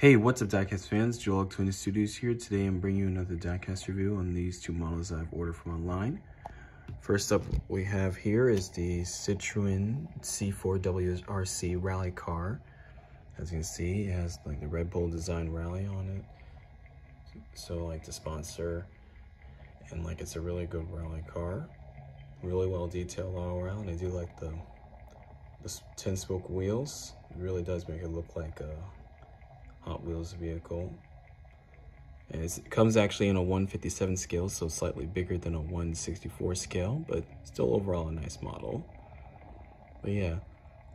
Hey, what's up diecast fans? Joel Auguste Studios here. Today I'm bringing you another diecast review on these two models I've ordered from online. First up we have here is the Citroen C4WRC rally car. As you can see, it has like the Red Bull design rally on it. So like the sponsor and like it's a really good rally car. Really well detailed all around. I do like the, the 10 spoke wheels. It really does make it look like a Hot Wheels vehicle. And it comes actually in a 157 scale, so slightly bigger than a 164 scale, but still overall a nice model. But yeah,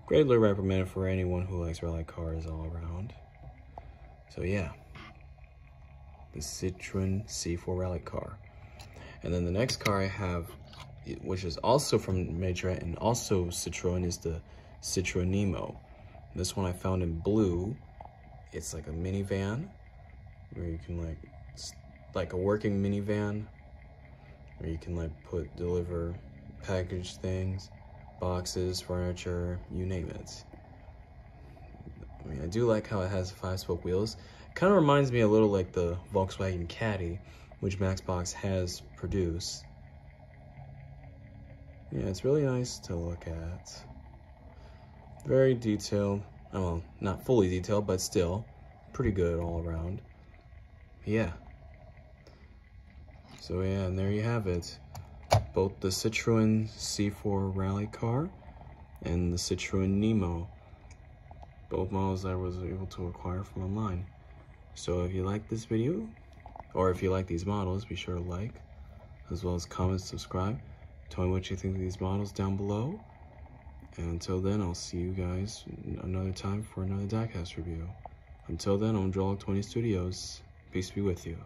greatly recommended for anyone who likes rally cars all around. So yeah, the Citroen C4 rally car. And then the next car I have, which is also from Majorette and also Citroen, is the Citroen Nemo. This one I found in blue, it's like a minivan where you can like, like a working minivan where you can like put, deliver package things, boxes, furniture, you name it. I mean, I do like how it has five spoke wheels. Kind of reminds me a little like the Volkswagen Caddy, which Matchbox has produced. Yeah, it's really nice to look at. Very detailed well, not fully detailed, but still pretty good all around. Yeah. So yeah, and there you have it. Both the Citroen C4 rally car and the Citroen Nemo. Both models I was able to acquire from online. So if you like this video, or if you like these models, be sure to like, as well as comment, subscribe. Tell me what you think of these models down below. And until then, I'll see you guys another time for another diecast review. Until then, I'm Joel Auguste Studios. Peace be with you.